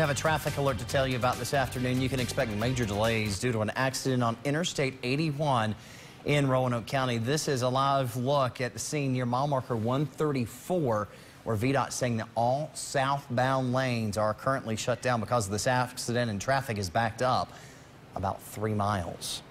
We have a traffic alert to tell you about this afternoon. You can expect major delays due to an accident on Interstate 81 in Roanoke County. This is a live look at the scene near mile marker 134 where VDOT saying that all southbound lanes are currently shut down because of this accident and traffic is backed up about three miles.